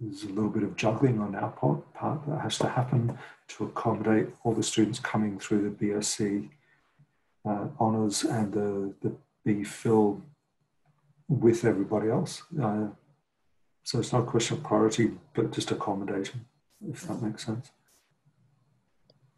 there's a little bit of juggling on our part, part that has to happen to accommodate all the students coming through the BSc uh, honours and the, the BPhil with everybody else. Uh, so it's not a question of priority, but just accommodation, if that makes sense.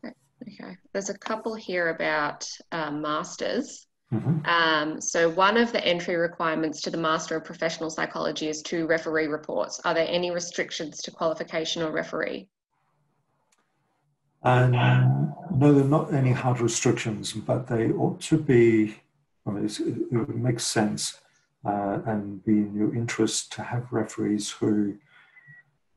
Okay, there's a couple here about um, masters. Mm-hmm. Um, so one of the entry requirements to the Master of Professional Psychology is two referee reports. Are there any restrictions to qualification or referee? Um, no, there are not any hard restrictions, but they ought to be, I mean, it makes sense uh, and be in your interest to have referees who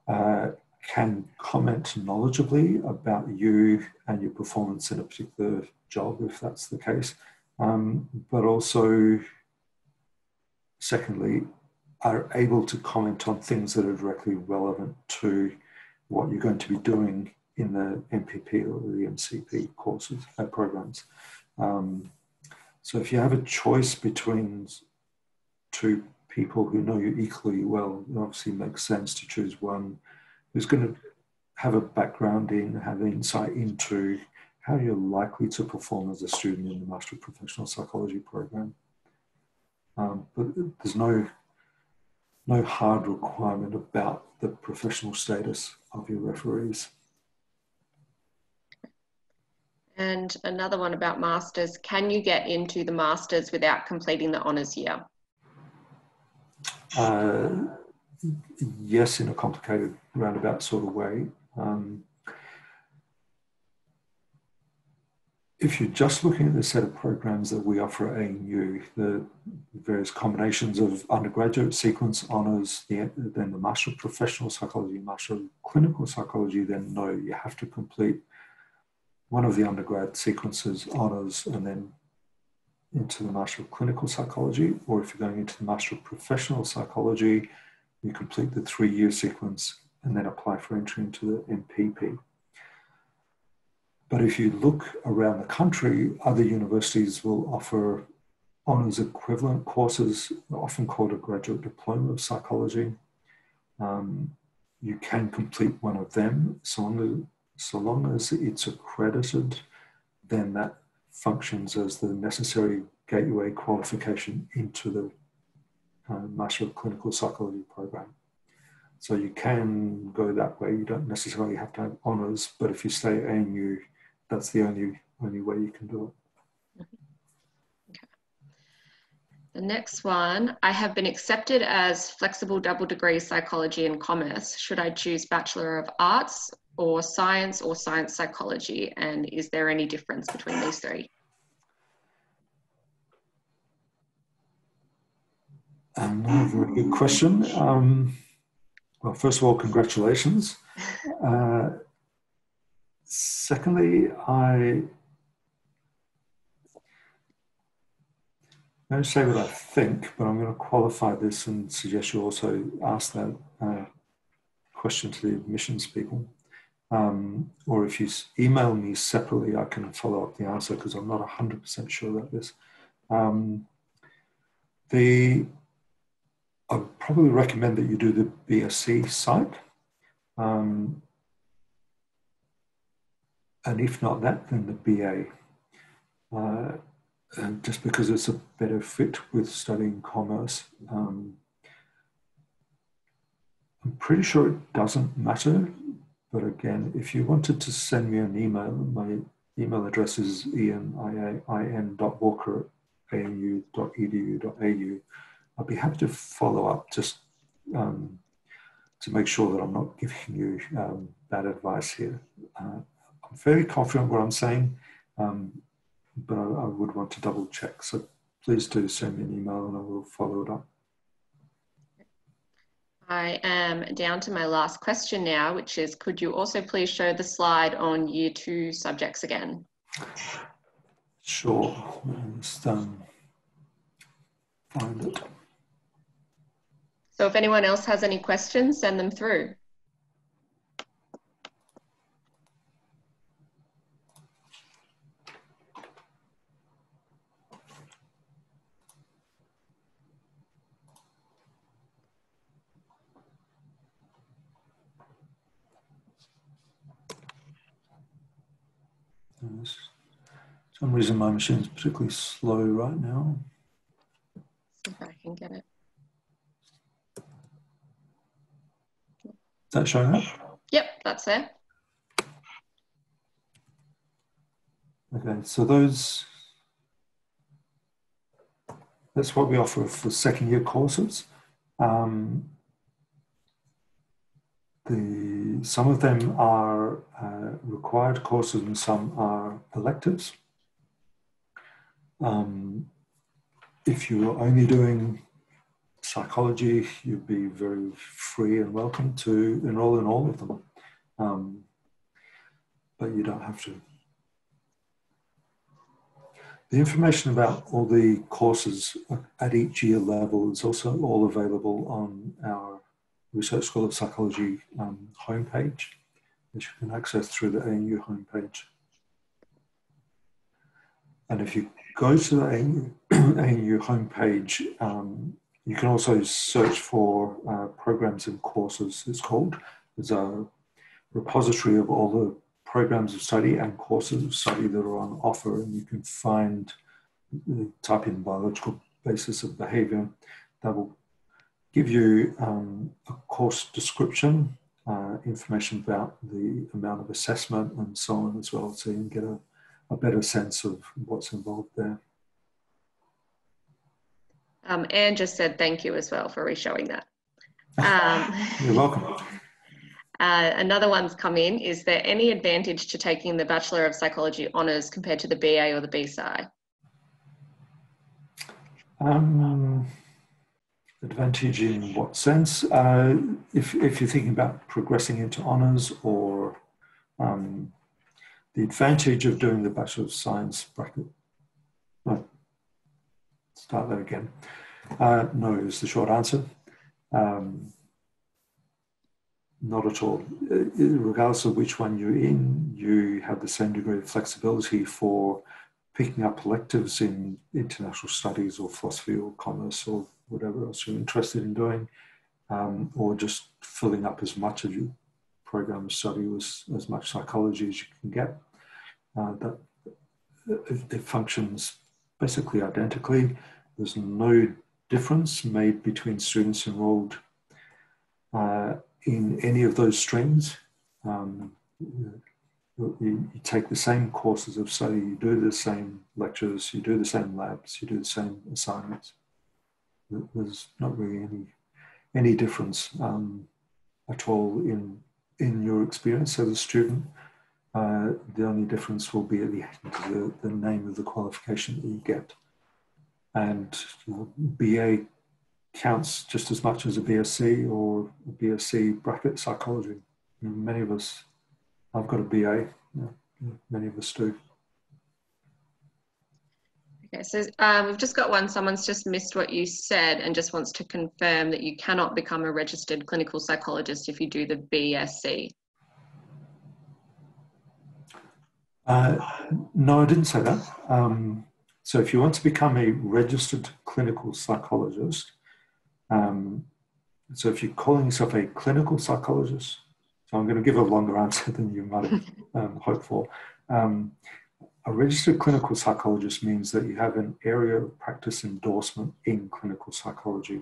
uh, can comment knowledgeably about you and your performance in a particular job, if that's the case. Um, but also, secondly, are able to comment on things that are directly relevant to what you're going to be doing in the MPP or the MCP courses uh, programs. Um, so if you have a choice between two people who know you equally well, it obviously makes sense to choose one who's going to have a background in, have insight into how you're likely to perform as a student in the Master of Professional Psychology program. Um, but there's no, no hard requirement about the professional status of your referees. And another one about masters, can you get into the masters without completing the honours year? Uh, yes, in a complicated roundabout sort of way. Um, if you're just looking at the set of programs that we offer at ANU, the various combinations of undergraduate sequence honours, the, then the Master of Professional Psychology, Master of Clinical Psychology, then no, you have to complete one of the undergrad sequences, honours, and then into the Master of Clinical Psychology, or if you're going into the Master of Professional Psychology, you complete the three year sequence and then apply for entry into the MPP. but if you look around the country, other universities will offer honours equivalent courses, often called a graduate diploma of psychology. Um, you can complete one of them so long as, so long as it's accredited, then that functions as the necessary gateway qualification into the uh, Master of Clinical Psychology program. So you can go that way. You don't necessarily have to have honours, but if you stay at ANU, that's the only only way you can do it. Okay. The next one, I have been accepted as flexible double degree psychology and commerce. Should I choose Bachelor of Arts or Science or Science Psychology? And is there any difference between these three? Another very good question. Um, well, first of all, congratulations. Uh, secondly, I I don't say what I think, but I'm going to qualify this and suggest you also ask that uh, question to the admissions people. Um, or if you email me separately, I can follow up the answer because I'm not 100% sure about this. Um, the I would probably recommend that you do the BSc Psych. Um, and if not that, then the BA. Uh, and just because it's a better fit with studying commerce. Um, I'm pretty sure it doesn't matter, but again, if you wanted to send me an email, my email address is iain.walker at anu.edu.au. I'd be happy to follow up just um, to make sure that I'm not giving you um, bad advice here. Uh, I'm very confident what I'm saying, um, but I, I, would want to double check. So please do send me an email and I will follow it up. I am down to my last question now, which is could you also please show the slide on year two subjects again? Sure. Let's um, find it. So if anyone else has any questions, send them through. For some reason my machine is particularly slow right now. See if I can get it. Is that showing up? Yep, that's there. Okay, so those, that's what we offer for second year courses. Um, the, some of them are uh, required courses and some are electives. Um, if you're only doing psychology, you'd be very free and welcome to enroll in all of them. Um, but you don't have to. The information about all the courses at each year level is also all available on our Research School of Psychology um, homepage, which you can access through the ANU homepage. And if you go to the ANU, ANU homepage, um, you can also search for uh, programs and courses, it's called. There's a repository of all the programs of study and courses of study that are on offer, and you can find, uh, type in biological basis of behavior, that will give you um, a course description, uh, information about the amount of assessment and so on as well, so you can get a, a better sense of what's involved there. Um, Anne just said thank you as well for reshowing that. Um, You're welcome. Uh, another one's come in. Is there any advantage to taking the Bachelor of Psychology honours compared to the BA or the BSci? Um, advantage in what sense? Uh, if, if you're thinking about progressing into honours or um, the advantage of doing the Bachelor of Science bracket. start that again. Uh, no is the short answer. Um, not at all. Regardless of which one you're in, you have the same degree of flexibility for picking up electives in international studies or philosophy or commerce or whatever else you're interested in doing, um, or just filling up as much of your program of study with as much psychology as you can get. Uh, that it, it functions basically identically. There's no difference made between students enrolled uh, in any of those streams. Um, you, you, take the same courses of study, you do the same lectures, you do the same labs, you do the same assignments. There's not really any any difference um, at all in in your experience as a student. Uh, the only difference will be at the end, the, the name of the qualification that you get. And you know, BA counts just as much as a BSc or a BSc bracket psychology. Many of us, I've got a BA, know, many of us do. Okay, so um, we've just got one. Someone's just missed what you said and just wants to confirm that you cannot become a registered clinical psychologist if you do the BSc. Uh, no, I didn't say that. Um, so if you want to become a registered clinical psychologist, um, so if you're calling yourself a clinical psychologist, so I'm going to give a longer answer than you might have um, hoped for. Um, a registered clinical psychologist means that you have an area of practice endorsement in clinical psychology.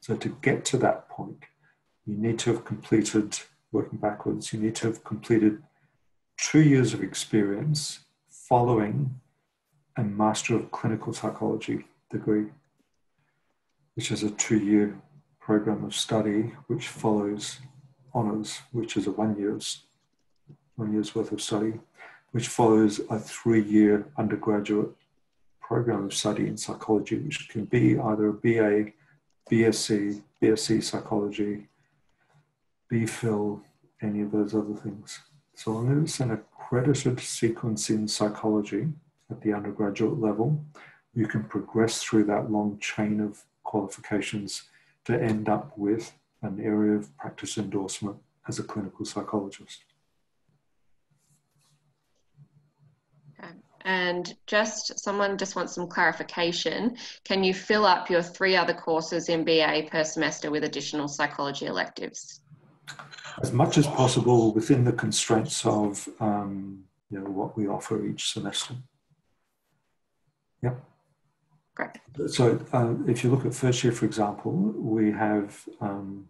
So to get to that point, you need to have completed, working backwards, you need to have completed two years of experience following a Master of Clinical Psychology degree, which is a two year program of study which follows honours, which is a one year's one year's worth of study which follows a three year undergraduate program of study in psychology, which can be either a BA, BSc, BSc psychology, BPhil, any of those other things. So as it's an accredited sequence in psychology at the undergraduate level, you can progress through that long chain of qualifications to end up with an area of practice endorsement as a clinical psychologist. and just someone just wants some clarification. Can you fill up your three other courses in BA per semester with additional psychology electives? As much as possible within the constraints of um, you know what we offer each semester. Yep. Great. So uh, if you look at first year, for example, we have um,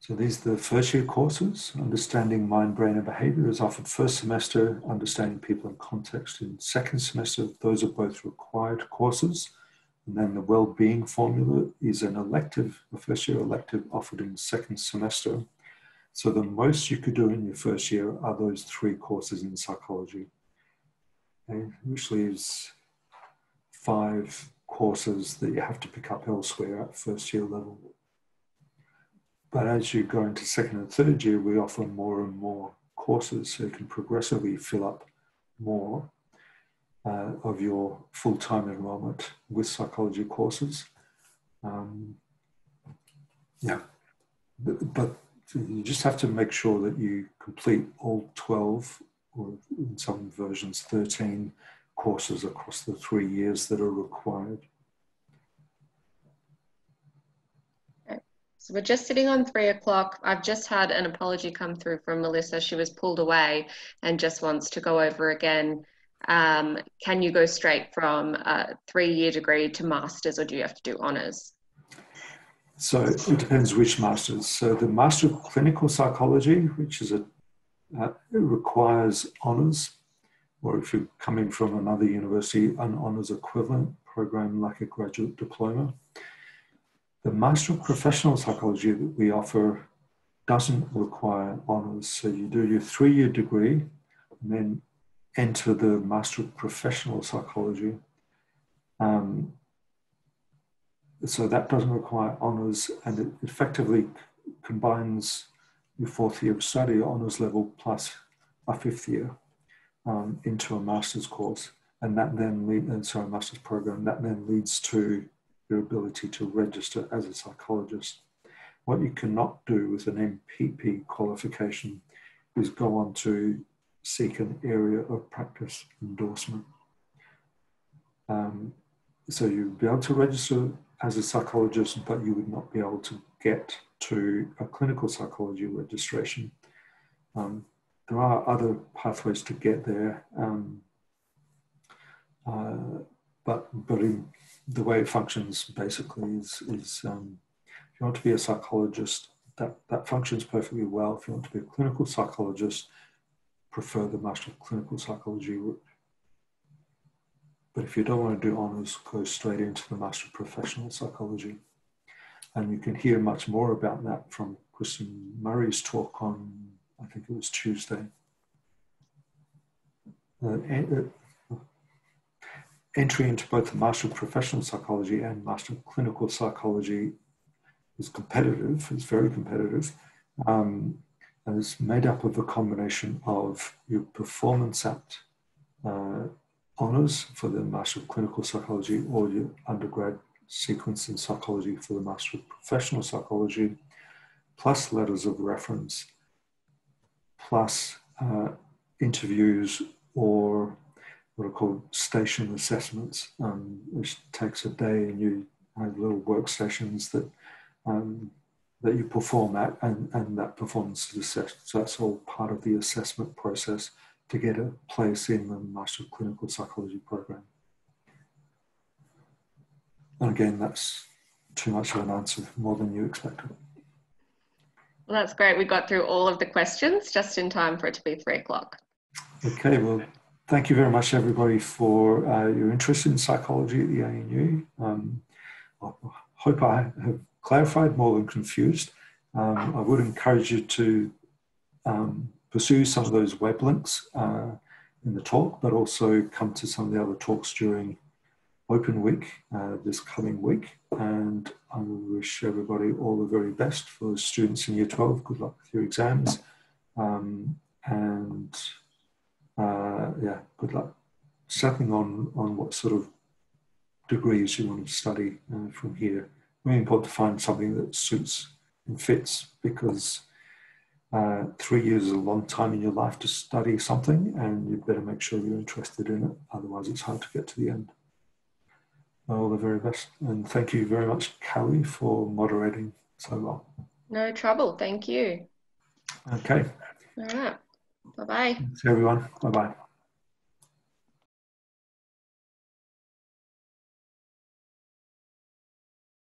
so these are the first year courses. Understanding Mind, Brain and Behavior is offered first semester, Understanding People and Context in second semester. Those are both required courses. And then the Well-Being Formula is an elective, a first year elective offered in second semester. So the most you could do in your first year are those three courses in psychology, okay, which leaves five courses that you have to pick up elsewhere at first year level. But as you go into second and third year, we offer more and more courses so you can progressively fill up more uh, of your full time enrollment with psychology courses. Um, yeah, but, you just have to make sure that you complete all 12 or in some versions 13 courses across the three years that are required. So we're just sitting on three o'clock. I've just had an apology come through from Melissa. She was pulled away and just wants to go over again. Um, can you go straight from a three year degree to masters or do you have to do honours? So it depends which masters. So the Master of Clinical Psychology, which is a uh, requires honours, or if you're coming from another university, an honours equivalent program like a graduate diploma. The Master of Professional Psychology that we offer doesn't require honours. So you do your three year degree and then enter the Master of Professional Psychology. Um, so that doesn't require honours and it effectively combines your fourth year of study, honours level plus a fifth year um, into a master's course. And that then leads, uh, sorry, master's program, that then leads to your ability to register as a psychologist. What you cannot do with an MPP qualification is go on to seek an area of practice endorsement. Um, so you'd be able to register as a psychologist, but you would not be able to get to a clinical psychology registration. Um, there are other pathways to get there, um, uh, but but in, the way it functions basically is is um, if you want to be a psychologist, that that functions perfectly well. If you want to be a clinical psychologist, prefer the Master of Clinical Psychology. But if you don't want to do honours, go straight into the Master of Professional Psychology. And you can hear much more about that from Kristen Murray's talk on, I think it was Tuesday. Uh, uh, entry into both the Master of Professional Psychology and Master of Clinical Psychology is competitive, it's very competitive. Um, and it's made up of a combination of your Performance Act uh, honours for the Master of Clinical Psychology or your undergrad sequence in psychology for the Master of Professional Psychology, plus letters of reference, plus uh, interviews or what are called station assessments, um, which takes a day and you have little workstations that um, that you perform at and, and that performance is assessed. So that's all part of the assessment process to get a place in the Master of Clinical Psychology program. And again, that's too much of an answer, more than you expected. Well, that's great. We got through all of the questions just in time for it to be three o'clock. Okay, well, thank you very much, everybody, for uh, your interest in psychology at the ANU. Um, I hope I have clarified more than confused. Um, I would encourage you to um, pursue some of those web links uh, in the talk, but also come to some of the other talks during Open Week uh, this coming week. And I wish everybody all the very best for students in Year 12. Good luck with your exams. Um, and uh, yeah, good luck settling on, on what sort of degrees you want to study uh, from here really important to find something that suits and fits because uh, three years is a long time in your life to study something and you better make sure you're interested in it. Otherwise, it's hard to get to the end. All the very best. And thank you very much, Callie, for moderating so well. No trouble. Thank you. Okay. All right. Bye bye. Thanks, everyone. Bye bye.